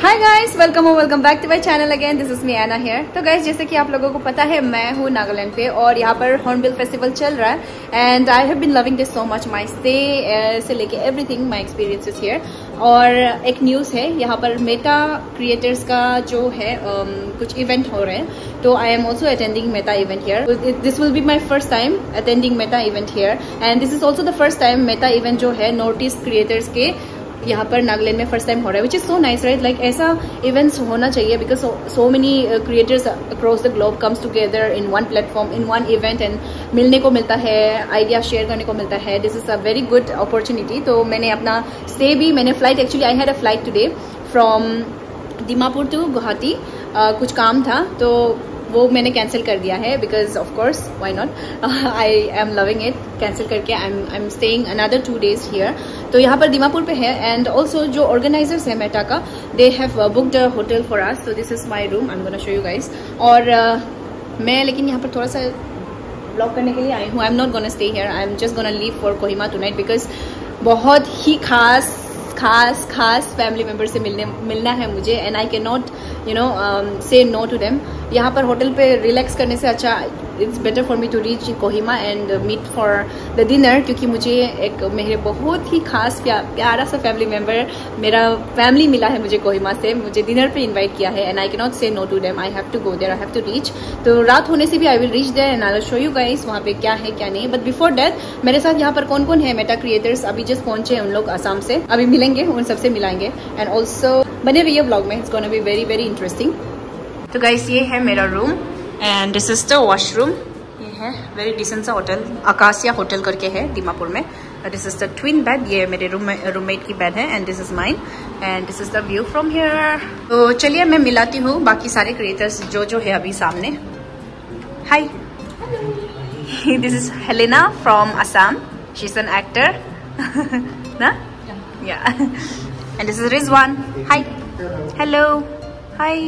हाय guys welcome और welcome back to my channel again this is me Ena here तो guys जैसे कि आप लोगों को पता है मैं हूँ नागालैंड पे और यहाँ पर हॉर्नबिल फेस्टिवल चल रहा है। And I have been loving this so much my stay से लेके everything my experience is here और एक न्यूज़ है यहाँ पर मेटा क्रिएटर्स का जो है um, कुछ इवेंट हो रहे हैं। तो I am also attending Meta event here this will be my first time attending Meta event here and this is also the first time Meta event जो है नॉर्थ ईस्ट क्रिएटर्स के यहाँ पर नागालैंड में फ़र्स्ट टाइम हो रहा है which is so nice right like ऐसा इवेंट्स होना चाहिए because so many creators across the globe comes together in one platform in one event and मिलने को मिलता है आइडिया शेयर करने को मिलता है. This is a very good opportunity तो मैंने अपना स्टे भी, मैंने flight actually I had a flight today from Dimapur to Guwahati कुछ काम था तो वो मैंने कैंसिल कर दिया है because of course why not I am loving it cancel करके I am I am staying another two days here तो यहाँ पर दीमापुर पे है एंड ऑल्सो जो ऑर्गेनाइजर्स है मेटा का they have booked a hotel for us so this is my room I am gonna show you guys और uh, मैं लेकिन यहाँ पर थोड़ा सा ब्लॉक करने के लिए आई हूँ. I am not gonna stay here I am just gonna leave for Kohima tonight because बहुत ही खास खास खास फैमिली मेंबर से मिलने, मिलना है मुझे and I can not you know say no to them यहाँ पर होटल पे रिलैक्स करने से अच्छा it's better for me to reach Kohima and meet for the dinner क्योंकि मुझे एक मेरे बहुत ही खास प्या, प्यारा सा फैमिली मेंबर मेरा फैमिली मिला है मुझे कोहिमा से मुझे डिनर पे इनवाइट किया है and I can not say no to them I have to go there I have to reach तो रात होने से भी I will reach there and I show you guys वहाँ पे क्या है क्या नहीं. बट बिफोर डेथ मेरे साथ यहाँ पर कौन कौन है मेटा क्रिएटर्स अभी जस्ट पहुँचे हैं उन लोग आसाम से. अभी मिलेंगे उन सबसे मिलाएँगे. एंड ऑल्सो बने रहिए ब्लॉग में it's gonna be very very interesting तो गाइस ये है मेरा room and this is the washroom ये है वेरी डिसेंट सा होटल आकाशिया होटल करके है, दीमापुर में. This is the twin bed ये मेरे रूम रूममेट की बेड है and this is mine and this is the view from here तो चलिए, मैं मिलाती हूँ बाकी सारे क्रिएटर्स जो जो है अभी सामने. Hi this is Helena from Assam she is an actor ना या and this is Rizwan hi hello hi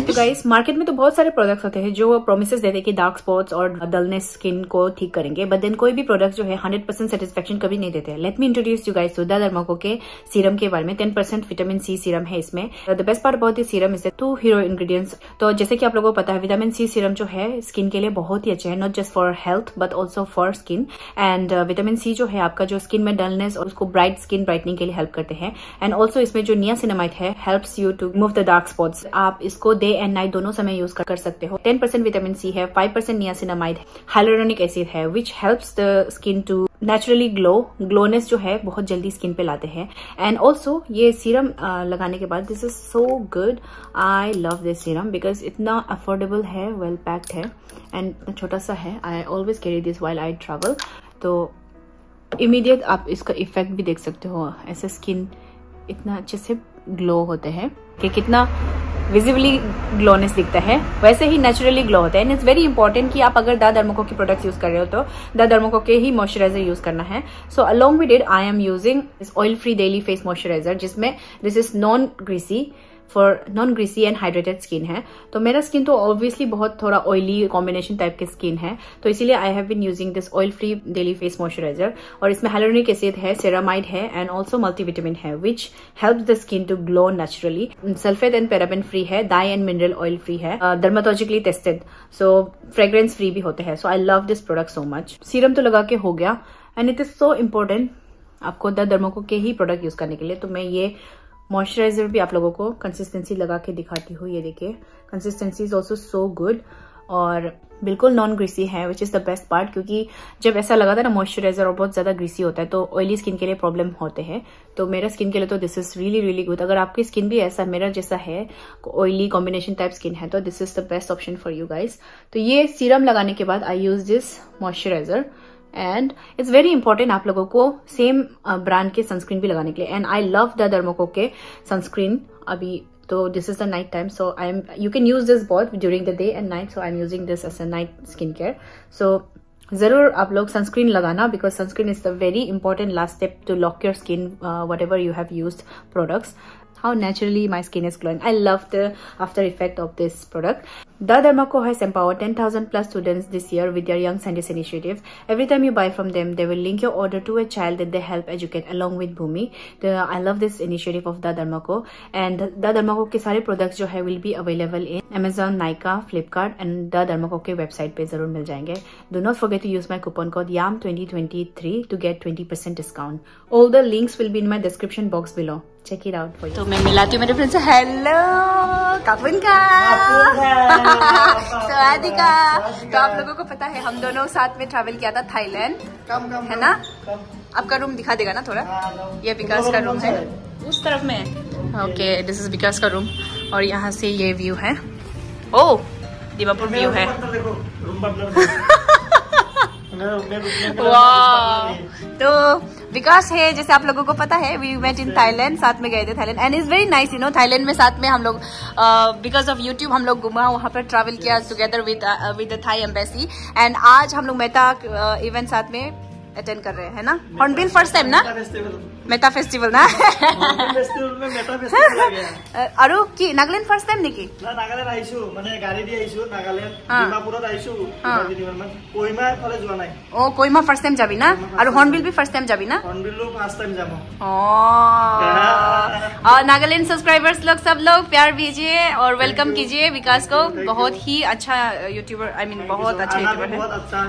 तो गाइस मार्केट में तो बहुत सारे प्रोडक्ट्स होते हैं जो प्रोमिस देते हैं कि डार्क स्पॉट्स और डलनेस स्किन को ठीक करेंगे बट देन कोई भी प्रोडक्ट जो है 100% परसेंट सेटिस्फेक्शन कभी नहीं देते let me introduce you guys Sudha Derma Co के सीरम के बारे में। 10% परसेंट विटामिन सी सीरम है इसमें। The best part about this serum is two hero ingredients तो जैसे कि आप लोगों को पता है विटामिन सी सीरम जो है स्किन के लिए बहुत ही अच्छे है not just for health but also for skin and vitamin C जो है आपका जो स्किन में डलनेस और उसको ब्राइट स्किन ब्राइटनिंग के लिए हेल्प करते हैं। एंड ऑल्सो इसमें जो निया सिनेमाइट है helps you to move the dark spots आप इसको डे एंड नाइट दोनों समय यूज़ कर सकते हो। टेन परसेंट विटामिन सी है फाइव परसेंट नियासिनामाइड है हाइलोरोनिक एसिड है which helps the skin to naturally glow glowness जो है, बहुत जल्दी स्किन पे लाते हैं। एंड ऑल्सो ये सीरम लगाने के बाद this is so good I love this serum because इतना अफोर्डेबल है वेल पैक्ड है एंड छोटा सा है। I always carry this while I travel तो इमीडिएट आप इसका इफ़ेक्ट भी देख सकते हो, ऐसे स्किन इतना अच्छे से ग्लो होते हैं कि कितना विजिबली ग्लोनेस दिखता है। वैसे ही नेचुरली ग्लो होता है। एंड इट्स वेरी इंपॉर्टेंट कि आप अगर द दर्मोको की प्रोडक्ट्स यूज़ कर रहे हो तो द दर्मोको के ही मॉइस्चराइजर यूज़ करना है। So along with it I am using oil free daily face moisturiser जिसमें this is non greasy for non greasy and hydrated skin है। तो मेरा स्किन तो ऑब्वियसली बहुत थोड़ा ऑयली कॉम्बिनेशन टाइप की स्किन है। तो इसीलिए I have been using this oil free daily face moisturiser और इसमें हेलोनिक एसिड है सेरामाइड है एंड ऑल्सो मल्टीविटामिन है which help the skin to glow naturally sulphate and paraben free है dye and mineral oil free है dermatologically tested so fragrance free भी होते हैं। So I love this product so much serum तो लगा के हो गया। And it is so important आपको दर्मोको के ही प्रोडक्ट यूज़ करने के लिए। तो मैं ये मॉइस्चराइजर भी आप लोगों को कंसिस्टेंसी लगा के दिखाती हूँ, ये देखिए। Consistency is also so good और बिल्कुल नॉन ग्रीसी है which is the best part क्योंकि जब ऐसा लगा था ना मॉइस्चराइजर और बहुत ज़्यादा ग्रीसी होता है तो ऑयली स्किन के लिए प्रॉब्लम होते हैं। तो मेरा स्किन के लिए तो this is really really good अगर आपकी स्किन भी ऐसा मेरा जैसा है ऑयली कॉम्बिनेशन टाइप स्किन है तो this is the best option for you guys तो ये सीरम लगाने के बाद I use this moisturiser and it's very important आप लोगों को सेम ब्रांड uh, के सनस्क्रीन भी लगाने के लिए। And I love the Derma Co के सनस्क्रीन अभी तो this is the night time so I am you can use this both during the day and night so I am using this as a night skin care so ज़रूर आप लोग sunscreen लगाना because sunscreen is the very important last step to lock your skin whatever you have use products how naturally my skin is glowing. I love the after effect of this product. The Dharmako has empowered 10,000 plus students this year with their Young Scientist initiative. Every time you buy from them, they will link your order to a child that they help educate along with Bhumi. The, I love this initiative of The Dharmako. And The Dharmako के सारे products जो है will be available in Amazon, Nykaa, Flipkart and The Dharmako के website पे जरूर मिल जाएंगे. Do not forget to use my coupon code YAM2023 to get 20% discount. All the links will be in my description box below. Check it out for तो मैं मिलाती हूँ मेरे friend से। Hello कापुन का स्वादिका तो आप लोगों को पता है हम दोनों साथ में ट्रैवल किया था थाईलैंड। है ना? आपका रूम दिखा देगा ना थोड़ा? ये विकास का रूम है। उस तरफ़ में। ओके दिस इज़ विकास का रूम और यहाँ से ये व्यू है। ओ दीमापुर व्यू है। तो विकास है जैसे आप लोगों को पता है वी वेंट इन थाईलैंड साथ में गए थे Thailand and is very nice you know Thailand में साथ में हम लोग बिकॉज़ ऑफ़ यूट्यूब हम लोग घुमा वहाँ पर ट्रैवल किया together with with Thai embassy and आज हम लोग मेहता इवेंट साथ में अटेंड कर रहे हैं ना हॉर्नबिल फर्स्ट टाइम ना মেটা ফেষ্টিভেল না আৰু কি নাগালেণ্ড ফাৰ্ষ্ট টাইম নেকি নাগালেণ্ড আহিছো মানে গাড়ী দি আহিছো নাগালেণ্ড ডিমাপুৰত আহিছো কহিমাৰ যোৱা নাই অ কহিমা ফাৰ্ষ্ট টাইম যাবি না আৰু হৰ্ণবিল বি ফাৰ্ষ্ট টাইম যাবি না হৰ্ণবিলো ফাৰ্ষ্ট টাইম যাম और नागालैंड सब्सक्राइबर्स लोग सब लोग प्यार दीजिए और वेलकम कीजिए विकास को बहुत ही अच्छा यूट्यूबर आई मीन बहुत अच्छा यूट्यूबर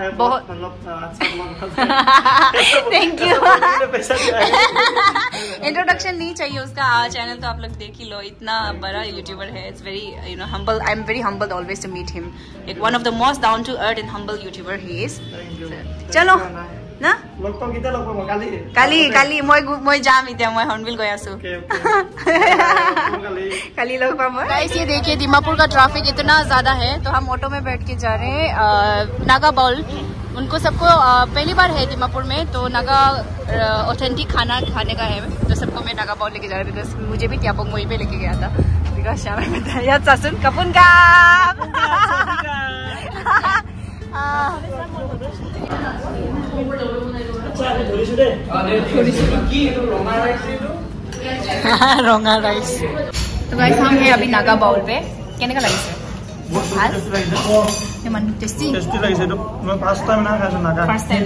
है बहुत थैंक यू इंट्रोडक्शन नहीं चाहिए उसका चैनल तो आप लोग देख ही लो इतना बड़ा यूट्यूबर है it's very you know humble I am very humble always to meet him एक one of the most down to earth and humble YouTuber he is চলো না কালি কালি মই মই যাম এতিয়া মই হৰ্ণবিল গৈ আছো কালি লগ पाम गाइस ये देखिए दीमापुर का ट्रैफिक इतना ज्यादा है तो हम ऑटो में बैठ के जा रहे हैं नागा बाउल उनको सबको पहली बार है दिमापुर में तो नागा ऑथेंटिक खाना खाने का है। तो सबको मैं नागा बाउल लेके जा रहा बिकॉज़ मुझे भी त्यापोंग वहीं पे लेके गया था। बिकॉज़ श्याम याद सासुन कपुन का। रंगा राइस तो गाइस हम है अभी नागा बाउल पे। कहने का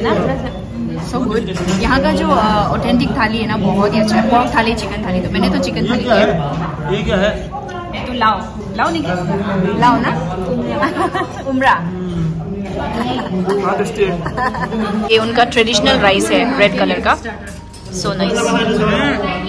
लगे यहाँ का जो ऑथेंटिक थाली है ना बहुत ही अच्छा है पॉर्क थाली चिकन थाली तो मैंने तो चिकन थाली किया ये क्या है? तो लाओ लाओ नहीं लाओ ना उमरा ये उनका ट्रेडिशनल राइस है रेड कलर का सो नाइस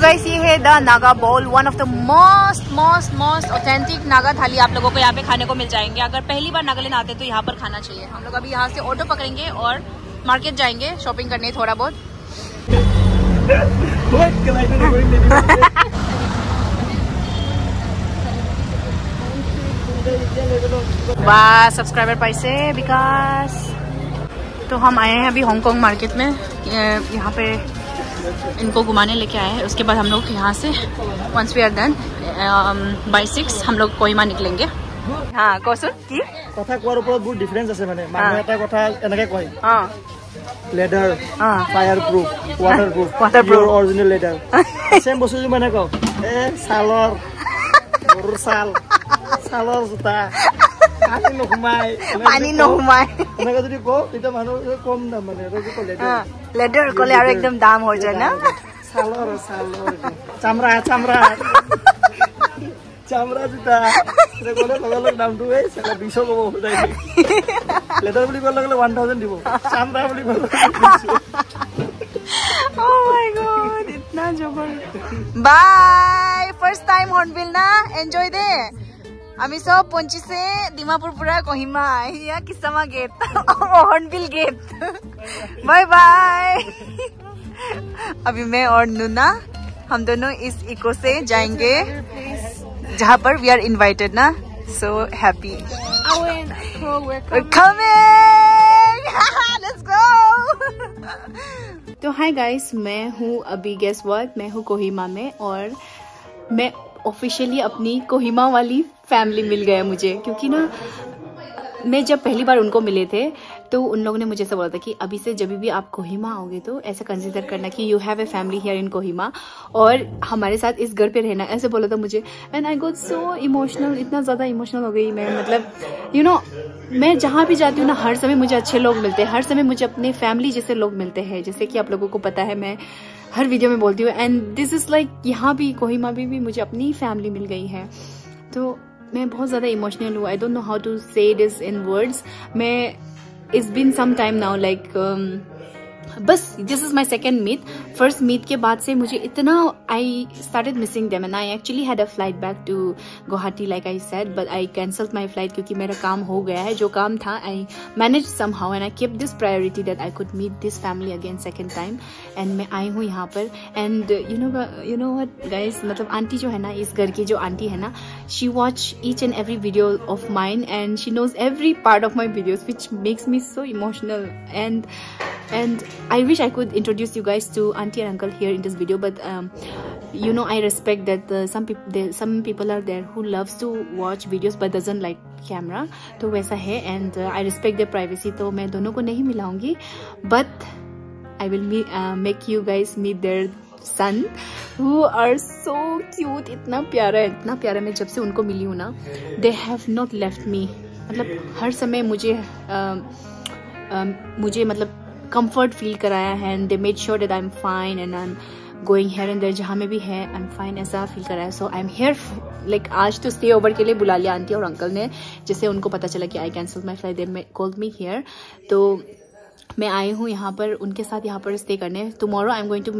गाइस ये है the Naga bowl one of the most most most authentic Naga thali आप लोगों को यहाँ पे खाने को मिल जाएँगे। अगर पहली बार नागालैंड आते तो यहाँ पर खाना चाहिए। हम लोग अभी यहाँ से ऑटो पकड़ेंगे और मार्केट जाएँगे शॉपिंग करने थोड़ा बहुत। सब्सक्राइबर पैसे, विकास। तो हम आए हैं अभी हांगकांग मार्केट में। यहाँ पे इनको घुमाने लेके आए हैं उसके बाद हम लोग यहाँ से once we are done by six हम लोग कोहिमा निकलेंगे হা কচোন কি কথা কোৱাৰ ওপৰত বহুত ডিফাৰেঞ্চ আছে মানে মানুহে এটা কথা এনেকে কয় leather fireproof waterproof waterproof original leather same বস্তুটো মানে কওঁ এ ছালৰ গৰুৰ ছাল ছালৰ জোতা পানী নোসোমায় পানী নোসোমায় এনেকে যদি কওঁ তেতিয়া মানুহ কম দাম মানে লেডাৰ ক'লে আৰু একদম দাম হৈ যায় ন? চালৰ চালৰ চামৰা চামৰা। চামৰা জোতা। বাই ফাৰ্ষ্ট টাইম হৰ্ণবিল না? এনজয় দে। आम्ही सब पंचवीसे दिमापूरपुरा कोहिमा हिया किस्सामा घेत मोहनबिल घेत बाय बाय अभी मैं और नूना हम दोनों इस इको से जाएँगे जहाँ पर वी आर इनवाइटेड ना सो हैप्पी तो हाय गाइस मैं हूँ अभी गेस्ट वर्ड मैं हूँ कोहिमा में और मैं ऑफिशियली अपनी कोहिमा वाली फैमिली मिल गया मुझे, क्योंकि ना, मैं जब पहली बार उनको मिले थे तो उन लोगों ने मुझे ऐसा बोला था कि अभी से जब भी आप कोहिमा आओगे तो ऐसा कंसिडर करना कि you have a family here in Kohima और हमारे साथ इस घर पे रहना। ऐसे बोला था मुझे। And I got so emotional इतना ज़्यादा इमोशनल हो गई मैं। मतलब यू you नो know, मैं जहाँ भी जाती हूँ ना हर समय मुझे अच्छे लोग मिलते हैं। हर समय मुझे अपने फैमिली जैसे लोग मिलते हैं जैसे कि आप लोगों को पता है मैं हर वीडियो में बोलती हूँ। एंड दिस इज़ लाइक यहाँ भी कोहिमा भी, भी मुझे अपनी फैमिली मिल गई है। तो मैं बहुत ज़्यादा इमोशनल हूँ। I don't know how to say this in words मैं it's been some time now like बस this is my second meet first meet के बाद से मुझे इतना I started missing them and I actually had a flight back to Guwahati like I said but I cancelled my flight क्योंकि मेरा काम हो गया है, जो काम था I manage somehow and I keep this priority that I could meet this family again second time and मैं आई हूँ यहाँ पर. And you know you know what guys मतलब आंटी जो है ना, इस घर की जो आंटी है ना she watch each and every video of mine and she knows every part of my videos which makes me so emotional and and i wish i could introduce you guys to auntie and uncle here in this video but um, you know i respect that uh, some people some people are there who loves to watch videos but doesn't like camera to वैसा है and uh, i respect their privacy तो मैं दोनों को नहीं मिलाऊँगी but i will meet, uh, make you guys meet their son who are so cute इतना प्यारा है इतना प्यारा मैं जब से उनको मिली हूँ ना they have not left me मतलब हर समय मुझे uh, uh, मुझे मतलब कंफर्ट फील कराया है and they made sure that I am fine and I am going here and there जहाँ में भी है आई एम फाइन ऐसा फील कराया. So I am here like आज तो स्टे ओवर के लिए बुला लिया आंटी और अंकल ने जैसे उनको पता चला कि I cancel my flight they called me here तो मैं आई हूँ यहाँ पर, उनके साथ यहाँ पर स्टे करने। Tomorrow I am going to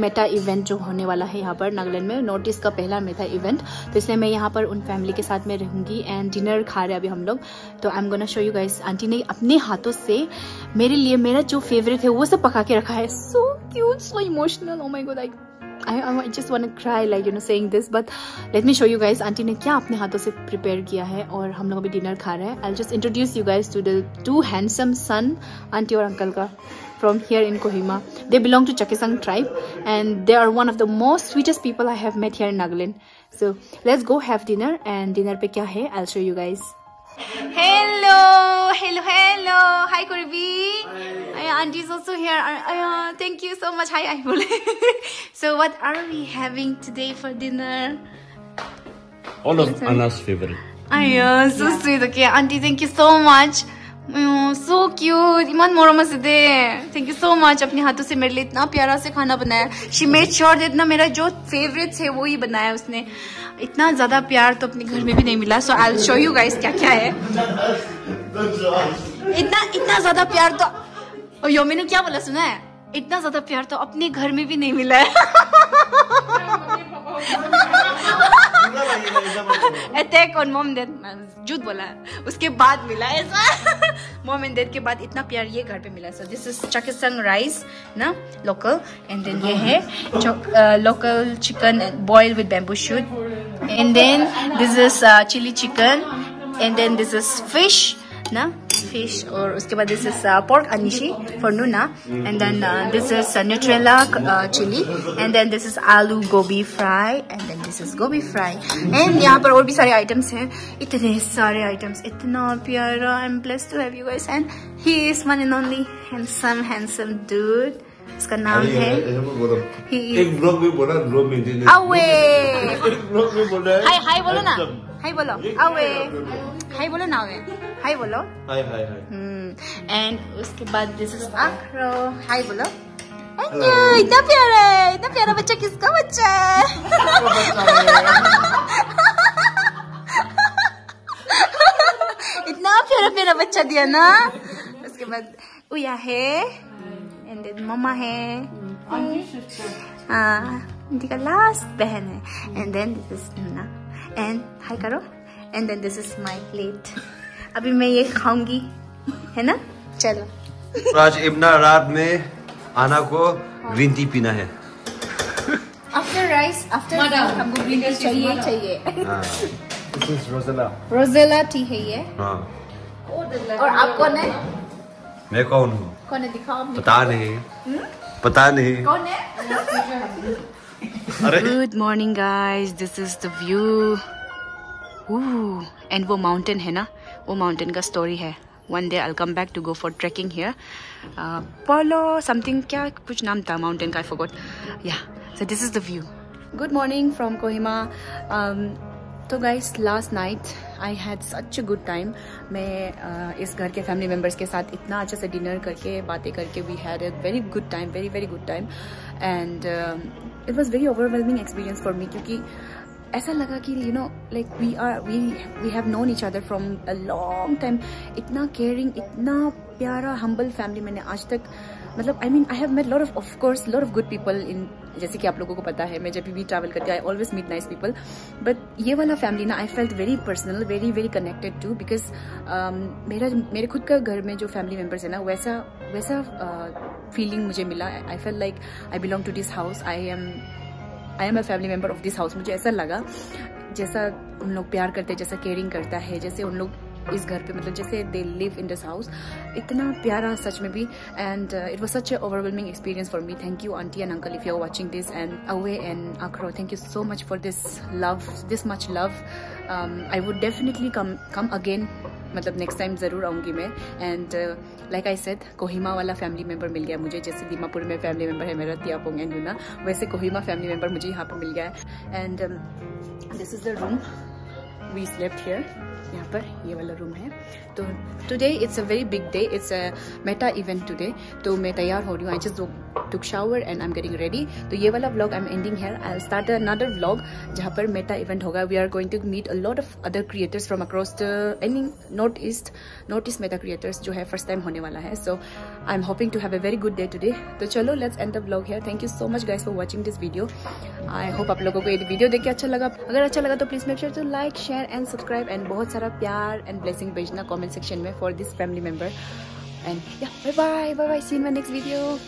Meta event जो होने वाला है यहाँ पर नागालैंड में। नोटिस का पहला मेटा इवेंट तो इसलिए मैं यहाँ पर उन फैमिली के साथ में रहूँगी एंड डिनर खा रहे अभी हम लोग। तो I am gonna show you guys aunty ने अपने हाथों से मेरे लिए मेरा जो फेवरेट है वो सब पका के रखा है। So cute so emotional oh my God I I, I just want to cry like you know saying this but let me show you guys aunty ने क्या अपने हाथों से प्रिपेयर किया है और हम लोग अभी डिनर खा रहे हैं I'll just introduce you guys to the two handsome son aunty और अंकल का from here in Kohima. They belong to Chakisang tribe and they are one of the most sweetest people I have met here in Nagaland. So let's go have dinner and dinner pe kya hai I'll show you guys. Hello, hello, hello. Hi, Kurbi. Hi. Auntie's also here. Uh, thank you so much. Hi, Aibole. so, what are we having today for dinner? All of Anna's favorite. Ayah, so yeah. sweet. Okay, Auntie, thank you so much. So cute इमान मोरम से दे. Thank you so much अपने हाथों से मेरे लिए इतना प्यारा से खाना बनाया शी मेड श्योर इतना मेरा जो फेवरेट है, वो ही बनाया उसने. इतना ज़्यादा प्यार तो अपने घर में भी नहीं मिला. So I show you guys क्या क्या है. इतना इतना ज़्यादा प्यार तो और यो मैंने क्या बोला सुना है? इतना ज़्यादा प्यार तो अपने घर में भी नहीं मिला है. अटैक ऑन मोम डेड झूठ बोला। उसके बाद मिला ऐसा। मोम एंड डेड के बाद इतना प्यार ये घर पे मिला। So this is Chakhesang rice ना? लोकल एंड देन ये है local chicken boil with bamboo shoot and then this is chilli chicken and then this is fish ना? Fish or uske baad this is uh, pork anishi for nuna and then uh, this is uh, nutrella uh, chili and then this is aloo gobi fry and then this is gobi fry and यहाँ पर और भी सारे items हैं इतने सारे items इतना प्यारा I'm blessed to have you guys and he is one and only handsome handsome dude उसका नाम है एक ब्लॉग में बोला ब्लॉग में अवे ब्लॉग में बोला हाय हाय बोलो ना हाय बोलो। अवे हाय बोलो ना अवे हाय बोलो। हाय हाय हाय। एंड उसके बाद दिस इज़ आखरो। हाय बोलो। इतना प्यारा है इतना प्यारा बच्चा किसका बच्चा है? इतना प्यारा प्यारा बच्चा दिया ना। उसके बाद उया है एंड देन मम्मा है। हाँ का लास्ट बहन है। एंड देन दिस इज़ नूना एंड हाय करो and then this is my plate अभी मैं ये खाऊँगी है ना? चलो। आज इब्ना रात में आना को ग्रीन टी पीना है। आफ्टर राइस आफ्टर हमको ग्रीन टी चाहिए चाहिए। रोजेला रोजेला टी है ये। हाँ। और आप कौन है? मैं कौन हूँ? कौन है? दिखाओ। पता नहीं। पता नहीं। कौन है? Good morning guys this is the view and वो माउंटेन है ना? वो माउंटेन का स्टोरी है. One day I'll come back to go for trekking here Polo something क्या कुछ नाम था माउंटेन का? I forgot. Yeah, so this is the view. Good morning from Kohima. Um, तो guys last night I had such a good time मैं uh, इस घर के फैमिली मेंबर्स के साथ इतना अच्छे से डिनर करके बातें करके we had a very good time very very good time and it was very overwhelming experience for me क्योंकि ऐसा लगा कि you know like we are we we have known each other from a long time इतना caring इतना प्यारा humble family मैंने आज तक मतलब I mean I have met lot of of course lot of good people in जैसे कि आप लोगों को पता है मैं जब भी ट्रैवल करती I always meet nice people but ये वाला फैमिली ना I felt very personal very very connected to because मेरा मेरे खुद का घर में जो फैमिली मेंबर्स है ना वैसा वैसा फीलिंग uh, मुझे मिला. I felt like I belong to this house I am I am a family member of this house मुझे ऐसा लगा जैसा उन लोग प्यार करते हैं जैसा केयरिंग करता है जैसे उन लोग इस घर पे मतलब जैसे they live in this house इतना प्यारा सच में भी and it was such a overwhelming experience for me thank you aunty and uncle if you are watching this and away and आक्रो thank you so much for this love this much love I would definitely come come again मतलब next time ज़रूर आऊँगी मैं. And like I said Kohima वाला family member मिल गया मुझे, जैसे दीमापुर में family member है मेरा तियापोंग एंड यूना वैसे कोहिमा फैमिली मेंबर मुझे यहाँ पर मिल गया है. And this is the room we slept here यहाँ पर, ये वाला रूम है। तो today it's a very big day it's a Meta event today तो मैं तैयार हो रही हूँ I just took shower and I am getting ready तो ये वाला vlog I am ending here I start another vlog जहाँ पर मेटा इवेंट होगा। We are going to meet a lot of other creators from across the any North East North East Meta creators जो है first time होने वाला है। So I am hoping to have a very good day today तो चलो let's end the vlog here thank you so much guys for watching this video I hope आप लोगों को ये वीडियो देख के अच्छा लगा। अगर अच्छा लगा तो please make sure to like share and subscribe and बहुत सारा प्यार एंड ब्लेसिंग भेजना कॉमेंट सेक्शन में for this family member and bye bye bye see my next video